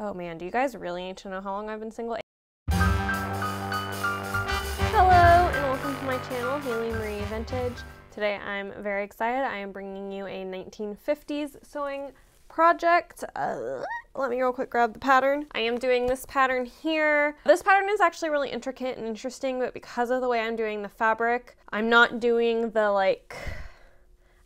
Oh man, do you guys really need to know how long I've been single? Hello and welcome to my channel, Haley Marie Vintage. Today I'm very excited. I am bringing you a 1950s sewing project. Uh, let me real quick grab the pattern. I am doing this pattern here. This pattern is actually really intricate and interesting, but because of the way I'm doing the fabric, I'm not doing the like,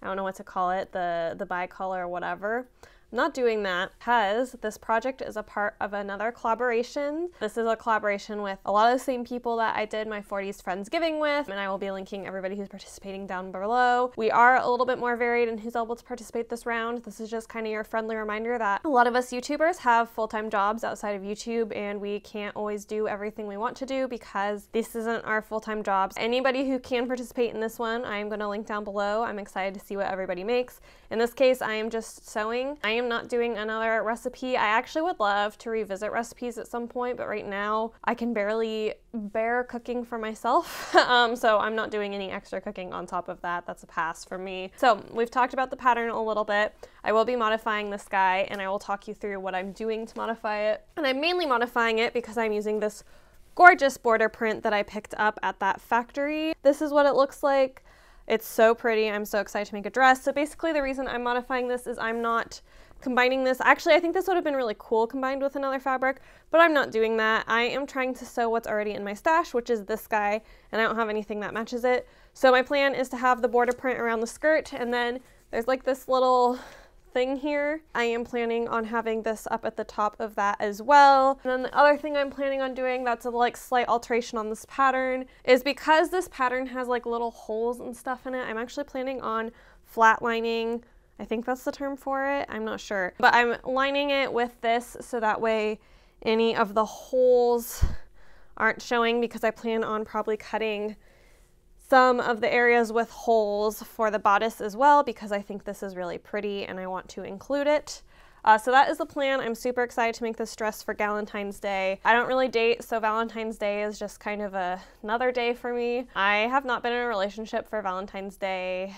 I don't know what to call it, the, the bicolor or whatever not doing that because this project is a part of another collaboration. This is a collaboration with a lot of the same people that I did my 40s Friendsgiving with, and I will be linking everybody who's participating down below. We are a little bit more varied in who's able to participate this round. This is just kind of your friendly reminder that a lot of us YouTubers have full-time jobs outside of YouTube and we can't always do everything we want to do because this isn't our full-time jobs. Anybody who can participate in this one, I'm going to link down below. I'm excited to see what everybody makes. In this case, I am just sewing. I am not doing another recipe. I actually would love to revisit recipes at some point, but right now I can barely bear cooking for myself. um, so I'm not doing any extra cooking on top of that. That's a pass for me. So we've talked about the pattern a little bit. I will be modifying this guy and I will talk you through what I'm doing to modify it. And I'm mainly modifying it because I'm using this gorgeous border print that I picked up at that factory. This is what it looks like. It's so pretty. I'm so excited to make a dress. So basically the reason I'm modifying this is I'm not combining this. Actually, I think this would have been really cool combined with another fabric, but I'm not doing that. I am trying to sew what's already in my stash, which is this guy, and I don't have anything that matches it. So my plan is to have the border print around the skirt, and then there's like this little thing here. I am planning on having this up at the top of that as well. And then the other thing I'm planning on doing that's a like slight alteration on this pattern is because this pattern has like little holes and stuff in it, I'm actually planning on flatlining I think that's the term for it. I'm not sure. But I'm lining it with this so that way any of the holes aren't showing because I plan on probably cutting some of the areas with holes for the bodice as well because I think this is really pretty and I want to include it. Uh, so that is the plan. I'm super excited to make this dress for Valentine's Day. I don't really date, so Valentine's Day is just kind of a, another day for me. I have not been in a relationship for Valentine's Day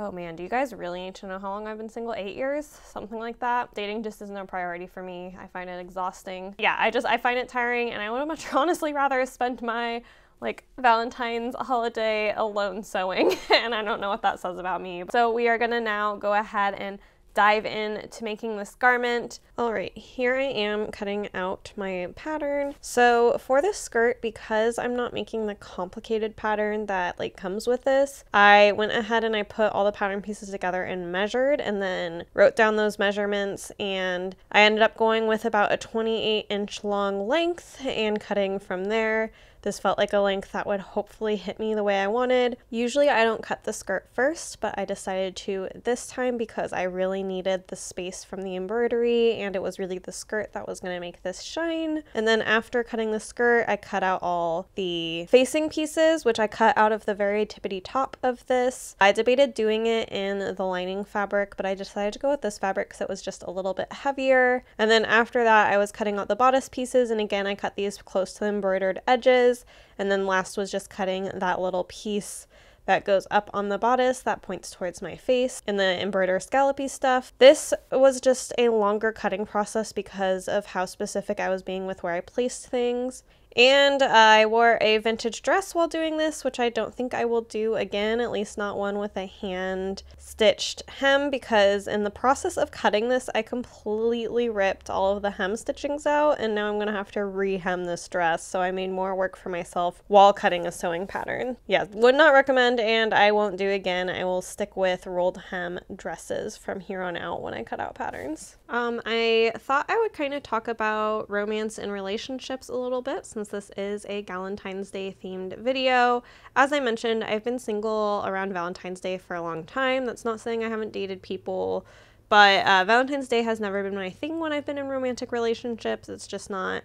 Oh man, do you guys really need to know how long I've been single? Eight years? Something like that. Dating just isn't a priority for me. I find it exhausting. Yeah, I just, I find it tiring and I would much honestly rather spend my like Valentine's holiday alone sewing and I don't know what that says about me. So we are gonna now go ahead and dive in to making this garment. All right, here I am cutting out my pattern. So for this skirt, because I'm not making the complicated pattern that like comes with this, I went ahead and I put all the pattern pieces together and measured and then wrote down those measurements and I ended up going with about a 28 inch long length and cutting from there. This felt like a length that would hopefully hit me the way I wanted. Usually I don't cut the skirt first, but I decided to this time because I really needed the space from the embroidery and it was really the skirt that was going to make this shine. And then after cutting the skirt, I cut out all the facing pieces, which I cut out of the very tippity top of this. I debated doing it in the lining fabric, but I decided to go with this fabric because it was just a little bit heavier. And then after that, I was cutting out the bodice pieces. And again, I cut these close to the embroidered edges and then last was just cutting that little piece that goes up on the bodice that points towards my face and the embroider scallopy stuff. This was just a longer cutting process because of how specific I was being with where I placed things. And I wore a vintage dress while doing this, which I don't think I will do again, at least not one with a hand stitched hem, because in the process of cutting this, I completely ripped all of the hem stitchings out, and now I'm gonna have to re-hem this dress, so I made more work for myself while cutting a sewing pattern. Yeah, would not recommend, and I won't do again. I will stick with rolled hem dresses from here on out when I cut out patterns. Um, I thought I would kind of talk about romance and relationships a little bit, since this is a Valentine's Day themed video. As I mentioned, I've been single around Valentine's Day for a long time. That's not saying I haven't dated people, but uh, Valentine's Day has never been my thing when I've been in romantic relationships. It's just not,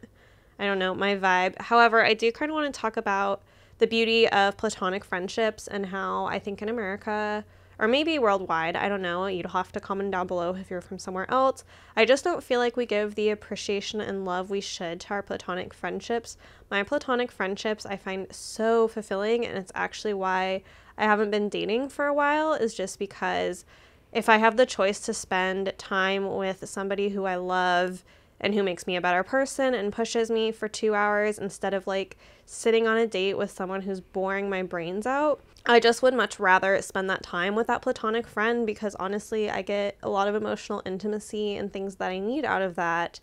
I don't know, my vibe. However, I do kind of want to talk about the beauty of platonic friendships and how I think in America, or maybe worldwide. I don't know. You'd have to comment down below if you're from somewhere else. I just don't feel like we give the appreciation and love we should to our platonic friendships. My platonic friendships I find so fulfilling, and it's actually why I haven't been dating for a while, is just because if I have the choice to spend time with somebody who I love and who makes me a better person and pushes me for two hours instead of like sitting on a date with someone who's boring my brains out, I just would much rather spend that time with that platonic friend because honestly, I get a lot of emotional intimacy and things that I need out of that.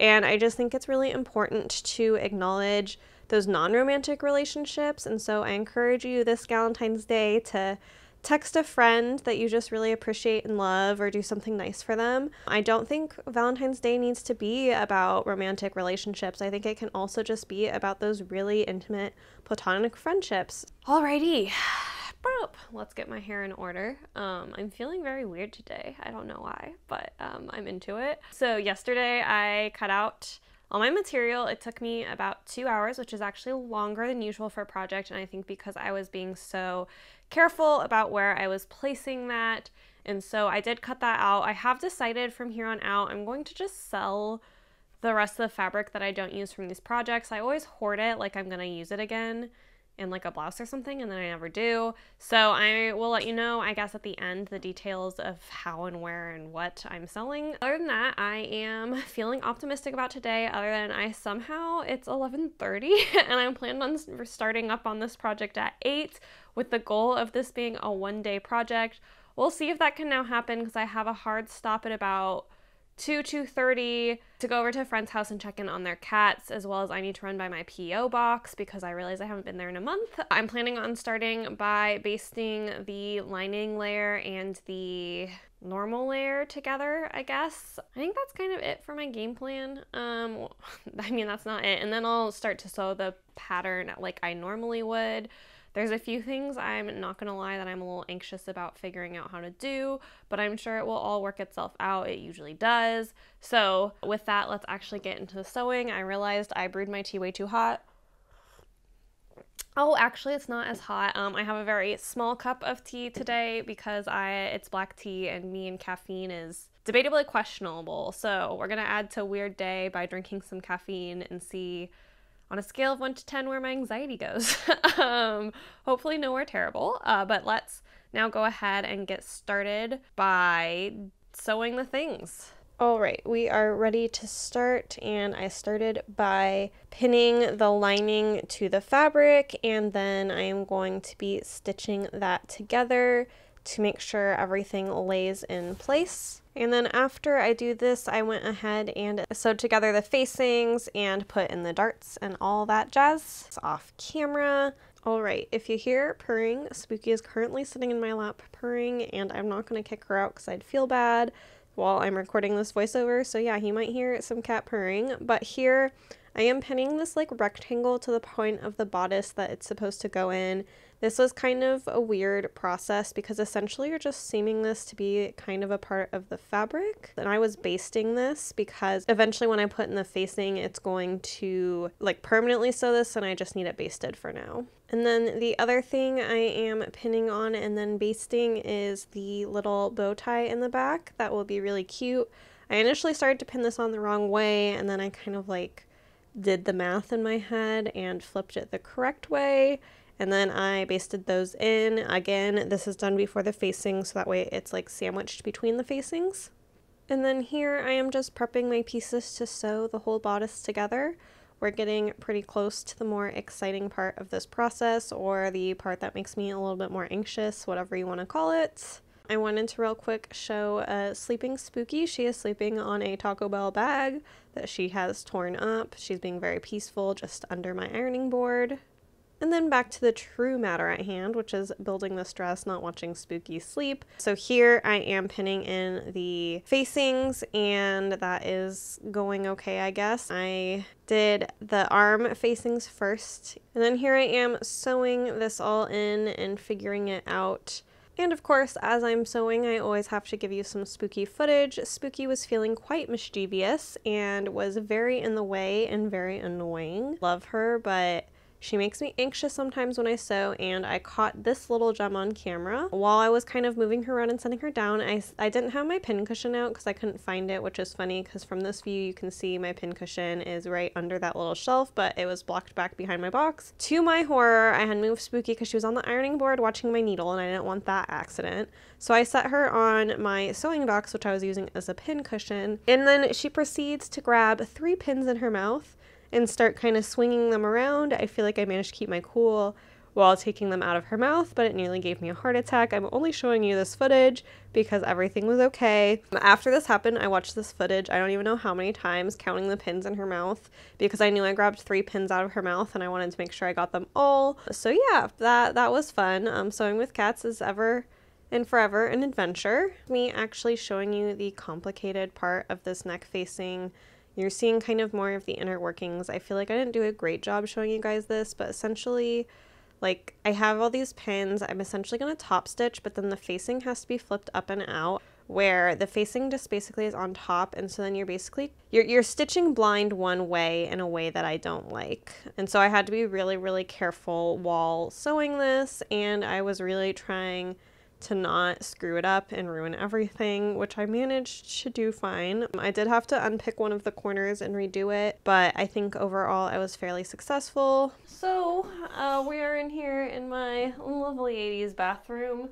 And I just think it's really important to acknowledge those non romantic relationships. And so I encourage you this Valentine's Day to text a friend that you just really appreciate and love or do something nice for them. I don't think Valentine's Day needs to be about romantic relationships. I think it can also just be about those really intimate platonic friendships. Alrighty. Let's get my hair in order. Um, I'm feeling very weird today. I don't know why, but um, I'm into it. So yesterday I cut out all my material. It took me about two hours, which is actually longer than usual for a project. And I think because I was being so careful about where I was placing that. And so I did cut that out. I have decided from here on out, I'm going to just sell the rest of the fabric that I don't use from these projects. I always hoard it like I'm going to use it again in like a blouse or something and then I never do. So I will let you know, I guess at the end, the details of how and where and what I'm selling. Other than that, I am feeling optimistic about today other than I somehow, it's 11.30 and I'm planning on starting up on this project at 8 with the goal of this being a one day project. We'll see if that can now happen because I have a hard stop at about 2 2.30 to go over to a friend's house and check in on their cats as well as i need to run by my po box because i realize i haven't been there in a month. I'm planning on starting by basting the lining layer and the normal layer together i guess. I think that's kind of it for my game plan. Um i mean that's not it. And then i'll start to sew the pattern like i normally would there's a few things I'm not gonna lie that I'm a little anxious about figuring out how to do, but I'm sure it will all work itself out. It usually does. So, with that, let's actually get into the sewing. I realized I brewed my tea way too hot. Oh, actually, it's not as hot. Um, I have a very small cup of tea today because I it's black tea and me and caffeine is debatably questionable. So we're gonna add to weird day by drinking some caffeine and see on a scale of 1 to 10 where my anxiety goes. um, hopefully, nowhere terrible. Uh, but let's now go ahead and get started by sewing the things. All right, we are ready to start, and I started by pinning the lining to the fabric, and then I am going to be stitching that together to make sure everything lays in place. And then after I do this, I went ahead and sewed together the facings and put in the darts and all that jazz. It's off camera. All right, if you hear purring, Spooky is currently sitting in my lap purring and I'm not going to kick her out because I'd feel bad while I'm recording this voiceover. So yeah, he might hear some cat purring, but here I am pinning this like rectangle to the point of the bodice that it's supposed to go in this was kind of a weird process because essentially you're just seaming this to be kind of a part of the fabric. And I was basting this because eventually when I put in the facing, it's going to like permanently sew this and I just need it basted for now. And then the other thing I am pinning on and then basting is the little bow tie in the back. That will be really cute. I initially started to pin this on the wrong way and then I kind of like did the math in my head and flipped it the correct way and then I basted those in. Again, this is done before the facing, so that way it's like sandwiched between the facings. And then here I am just prepping my pieces to sew the whole bodice together. We're getting pretty close to the more exciting part of this process, or the part that makes me a little bit more anxious, whatever you want to call it. I wanted to real quick show uh, Sleeping Spooky. She is sleeping on a Taco Bell bag that she has torn up. She's being very peaceful just under my ironing board. And then back to the true matter at hand, which is building this dress, not watching Spooky sleep. So here I am pinning in the facings and that is going okay, I guess. I did the arm facings first. And then here I am sewing this all in and figuring it out. And of course, as I'm sewing, I always have to give you some spooky footage. Spooky was feeling quite mischievous and was very in the way and very annoying. Love her, but She makes me anxious sometimes when I sew, and I caught this little gem on camera. While I was kind of moving her around and setting her down, I, I didn't have my pin cushion out because I couldn't find it, which is funny because from this view you can see my pin cushion is right under that little shelf, but it was blocked back behind my box. To my horror, I had moved Spooky because she was on the ironing board watching my needle, and I didn't want that accident. So I set her on my sewing box, which I was using as a pin cushion, and then she proceeds to grab three pins in her mouth and start kind of swinging them around. I feel like I managed to keep my cool while taking them out of her mouth, but it nearly gave me a heart attack. I'm only showing you this footage because everything was okay. After this happened, I watched this footage, I don't even know how many times, counting the pins in her mouth because I knew I grabbed three pins out of her mouth and I wanted to make sure I got them all. So yeah, that, that was fun. Um, sewing with cats is ever and forever an adventure. Me actually showing you the complicated part of this neck facing you're seeing kind of more of the inner workings. I feel like I didn't do a great job showing you guys this, but essentially, like, I have all these pins. I'm essentially going to top stitch, but then the facing has to be flipped up and out where the facing just basically is on top and so then you're basically you're, you're stitching blind one way in a way that I don't like and so I had to be really really careful while sewing this and I was really trying to not screw it up and ruin everything, which I managed to do fine. I did have to unpick one of the corners and redo it, but I think overall I was fairly successful. So uh, we are in here in my lovely 80s bathroom.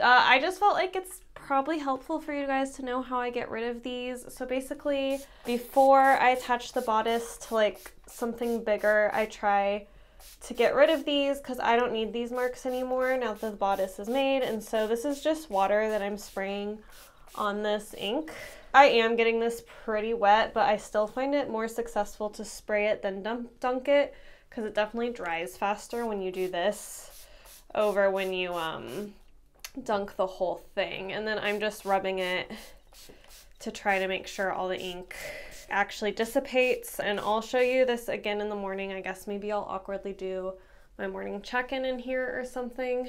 Uh, I just felt like it's probably helpful for you guys to know how I get rid of these. So basically, before I attach the bodice to like something bigger, I try to get rid of these because I don't need these marks anymore now that the bodice is made. And so this is just water that I'm spraying on this ink. I am getting this pretty wet, but I still find it more successful to spray it than dunk, dunk it because it definitely dries faster when you do this over when you um, dunk the whole thing. And then I'm just rubbing it to try to make sure all the ink actually dissipates. And I'll show you this again in the morning. I guess maybe I'll awkwardly do my morning check-in in here or something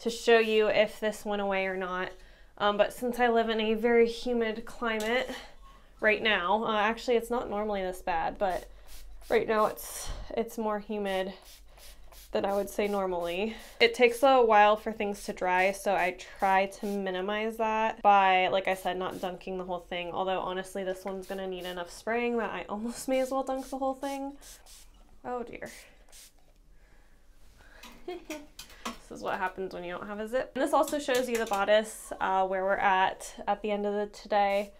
to show you if this went away or not. Um, but since I live in a very humid climate right now, uh, actually it's not normally this bad, but right now it's it's more humid than I would say normally. It takes a while for things to dry, so I try to minimize that by, like I said, not dunking the whole thing. Although honestly, this one's gonna need enough spraying that I almost may as well dunk the whole thing. Oh dear. this is what happens when you don't have a zip. And this also shows you the bodice, uh, where we're at at the end of the today.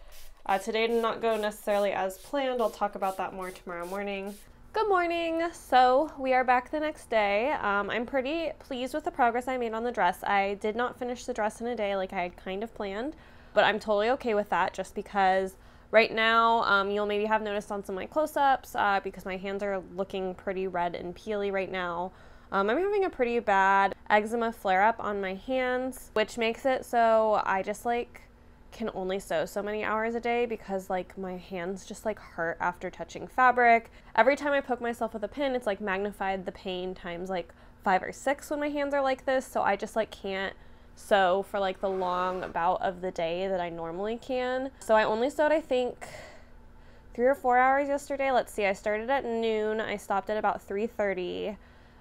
Uh, today did not go necessarily as planned. I'll talk about that more tomorrow morning. Good morning. So we are back the next day. Um, I'm pretty pleased with the progress I made on the dress. I did not finish the dress in a day like I had kind of planned, but I'm totally okay with that just because right now um, you'll maybe have noticed on some of my close-ups uh, because my hands are looking pretty red and peely right now. Um, I'm having a pretty bad eczema flare-up on my hands, which makes it so I just like can only sew so many hours a day because like my hands just like hurt after touching fabric. Every time I poke myself with a pin, it's like magnified the pain times like five or six when my hands are like this. So I just like can't sew for like the long bout of the day that I normally can. So I only sewed, I think, three or four hours yesterday. Let's see, I started at noon. I stopped at about 3.30.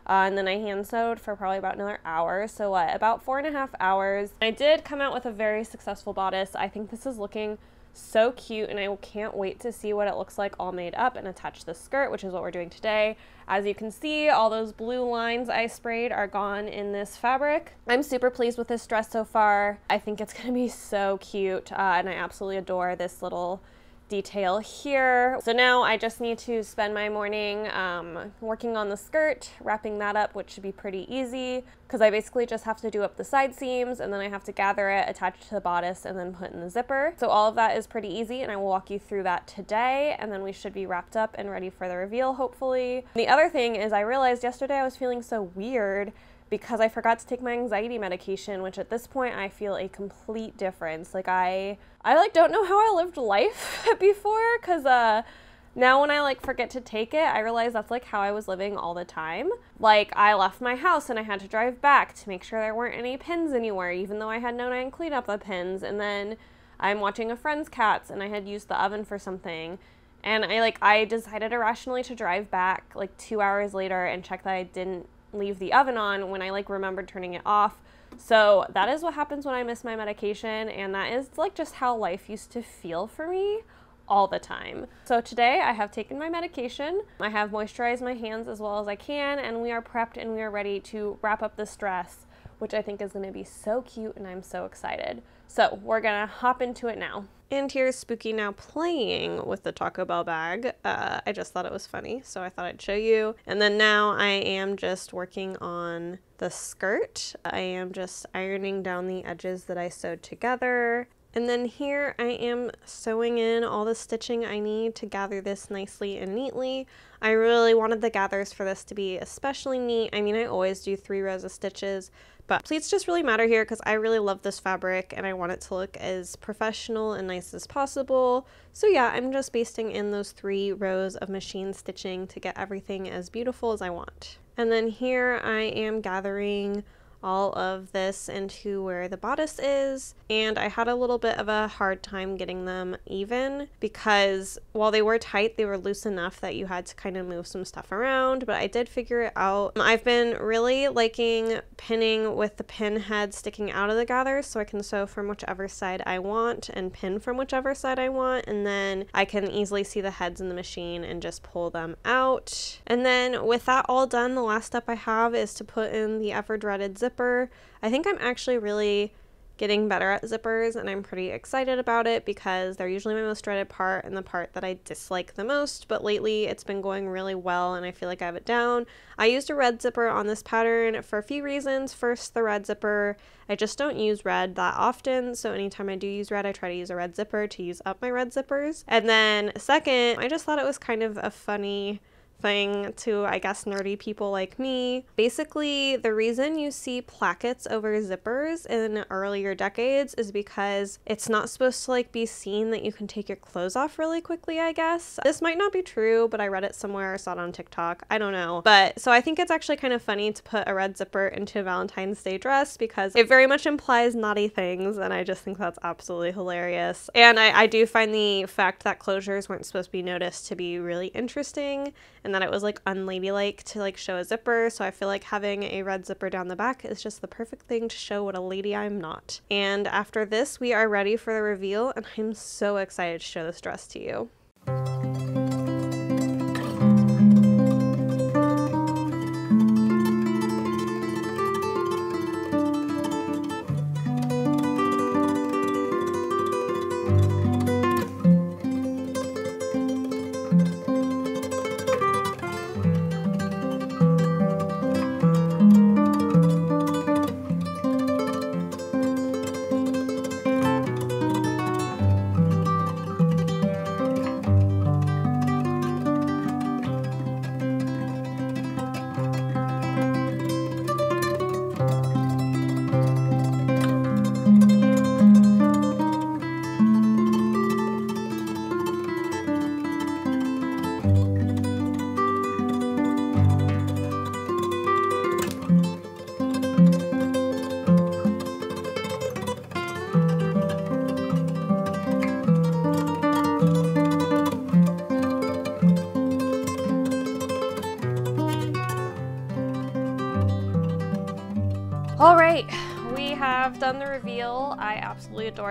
Uh, and then I hand sewed for probably about another hour. So what, about four and a half hours. I did come out with a very successful bodice. I think this is looking so cute and I can't wait to see what it looks like all made up and attach to the skirt, which is what we're doing today. As you can see, all those blue lines I sprayed are gone in this fabric. I'm super pleased with this dress so far. I think it's gonna be so cute uh, and I absolutely adore this little detail here. So now I just need to spend my morning um, working on the skirt, wrapping that up, which should be pretty easy because I basically just have to do up the side seams and then I have to gather it, attach it to the bodice, and then put in the zipper. So all of that is pretty easy and I will walk you through that today and then we should be wrapped up and ready for the reveal hopefully. The other thing is I realized yesterday I was feeling so weird because I forgot to take my anxiety medication, which at this point I feel a complete difference. Like I I like don't know how I lived life before cuz uh now when I like forget to take it, I realize that's like how I was living all the time. Like I left my house and I had to drive back to make sure there weren't any pins anywhere even though I had known I clean up the pins and then I'm watching a friend's cats and I had used the oven for something And I like I decided irrationally to drive back like two hours later and check that I didn't leave the oven on when I like remembered turning it off. So that is what happens when I miss my medication, and that is like just how life used to feel for me all the time. So today I have taken my medication, I have moisturized my hands as well as I can, and we are prepped and we are ready to wrap up this dress, which I think is gonna be so cute and I'm so excited. So we're gonna hop into it now. And here's Spooky now playing with the Taco Bell bag. Uh, I just thought it was funny, so I thought I'd show you. And then now I am just working on the skirt. I am just ironing down the edges that I sewed together. And then here I am sewing in all the stitching I need to gather this nicely and neatly. I really wanted the gathers for this to be especially neat. I mean, I always do three rows of stitches, but pleats just really matter here because I really love this fabric and I want it to look as professional and nice as possible. So yeah, I'm just basting in those three rows of machine stitching to get everything as beautiful as I want. And then here I am gathering all of this into where the bodice is and I had a little bit of a hard time getting them even because while they were tight they were loose enough that you had to kind of move some stuff around but I did figure it out. Um, I've been really liking pinning with the pin head sticking out of the gather so I can sew from whichever side I want and pin from whichever side I want and then I can easily see the heads in the machine and just pull them out. And then with that all done the last step I have is to put in the ever dreaded zip zipper. I think I'm actually really getting better at zippers and I'm pretty excited about it because they're usually my most dreaded part and the part that I dislike the most but lately it's been going really well and I feel like I have it down. I used a red zipper on this pattern for a few reasons. First the red zipper, I just don't use red that often so anytime I do use red I try to use a red zipper to use up my red zippers. And then second I just thought it was kind of a funny thing to, I guess, nerdy people like me. Basically, the reason you see plackets over zippers in earlier decades is because it's not supposed to like be seen that you can take your clothes off really quickly, I guess. This might not be true, but I read it somewhere, saw it on TikTok. I don't know. But so I think it's actually kind of funny to put a red zipper into a Valentine's Day dress because it very much implies naughty things, and I just think that's absolutely hilarious. And I, I do find the fact that closures weren't supposed to be noticed to be really interesting and and that it was like unladylike to like show a zipper. So I feel like having a red zipper down the back is just the perfect thing to show what a lady I'm not. And after this, we are ready for the reveal, and I'm so excited to show this dress to you.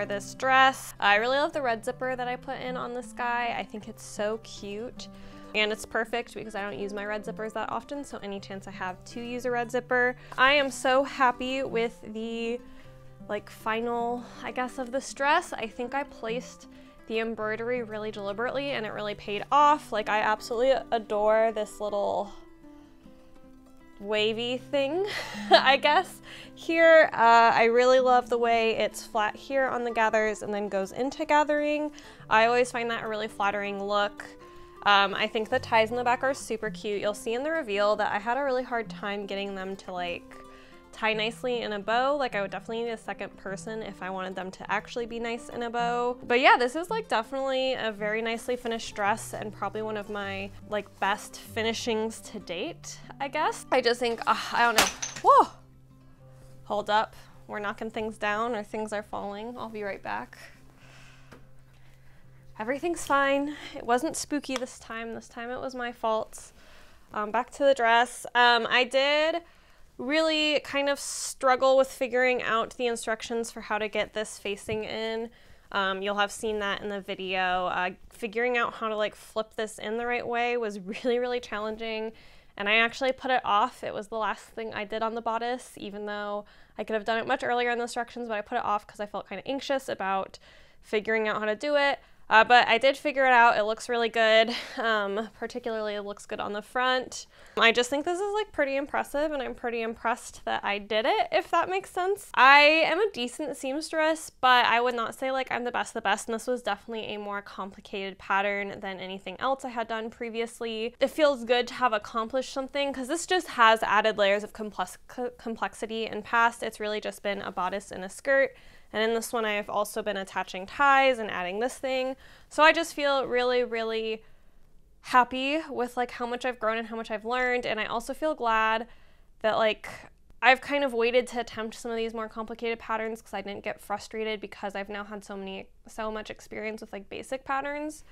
Adore this dress. I really love the red zipper that I put in on this guy. I think it's so cute. And it's perfect because I don't use my red zippers that often, so any chance I have to use a red zipper. I am so happy with the like final, I guess, of this dress. I think I placed the embroidery really deliberately and it really paid off. Like I absolutely adore this little wavy thing, I guess. Here, uh, I really love the way it's flat here on the gathers and then goes into gathering. I always find that a really flattering look. Um, I think the ties in the back are super cute. You'll see in the reveal that I had a really hard time getting them to like tie nicely in a bow. Like I would definitely need a second person if I wanted them to actually be nice in a bow. But yeah, this is like definitely a very nicely finished dress and probably one of my like best finishings to date, I guess. I just think, uh, I don't know. Whoa! Hold up. We're knocking things down or things are falling. I'll be right back. everything's fine. It wasn't spooky this time. This time it was my fault. Um, back to the dress. Um, I did really kind of struggle with figuring out the instructions for how to get this facing in. Um, you'll have seen that in the video. Uh, figuring out how to like flip this in the right way was really, really challenging. And I actually put it off. It was the last thing I did on the bodice, even though I could have done it much earlier in the instructions, but I put it off because I felt kind of anxious about figuring out how to do it. Uh, but I did figure it out. It looks really good. Um, particularly, it looks good on the front. I just think this is like pretty impressive, and I'm pretty impressed that I did it, if that makes sense. I am a decent seamstress, but I would not say like I'm the best of the best, and this was definitely a more complicated pattern than anything else I had done previously. It feels good to have accomplished something because this just has added layers of complex complexity in past. It's really just been a bodice and a skirt and in this one, I have also been attaching ties and adding this thing. So I just feel really, really happy with like how much I've grown and how much I've learned. And I also feel glad that like I've kind of waited to attempt some of these more complicated patterns because I didn't get frustrated because I've now had so many, so much experience with like basic patterns.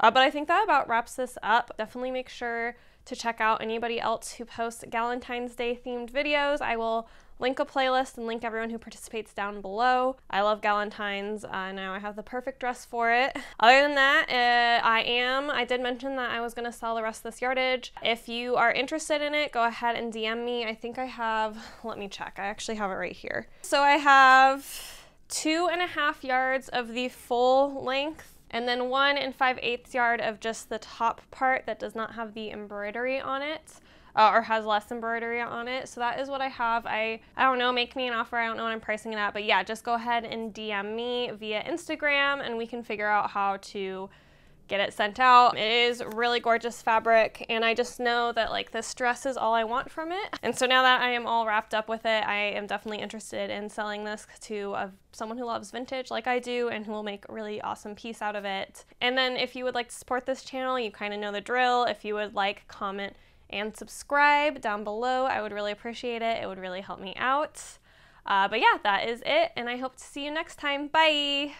Uh, but I think that about wraps this up. Definitely make sure to check out anybody else who posts Valentine's Day themed videos. I will link a playlist and link everyone who participates down below. I love Galentine's. Uh, now I have the perfect dress for it. Other than that, uh, I am, I did mention that I was going to sell the rest of this yardage. If you are interested in it, go ahead and DM me. I think I have, let me check. I actually have it right here. So I have two and a half yards of the full length and then one and five eighths yard of just the top part that does not have the embroidery on it uh, or has less embroidery on it. So that is what I have. I, I don't know, make me an offer. I don't know what I'm pricing it at, but yeah, just go ahead and DM me via Instagram and we can figure out how to get it sent out. It is really gorgeous fabric and I just know that like this dress is all I want from it. And so now that I am all wrapped up with it, I am definitely interested in selling this to uh, someone who loves vintage like I do and who will make a really awesome piece out of it. And then if you would like to support this channel, you kind of know the drill. If you would like, comment, and subscribe down below. I would really appreciate it. It would really help me out. Uh, but yeah, that is it, and I hope to see you next time. Bye!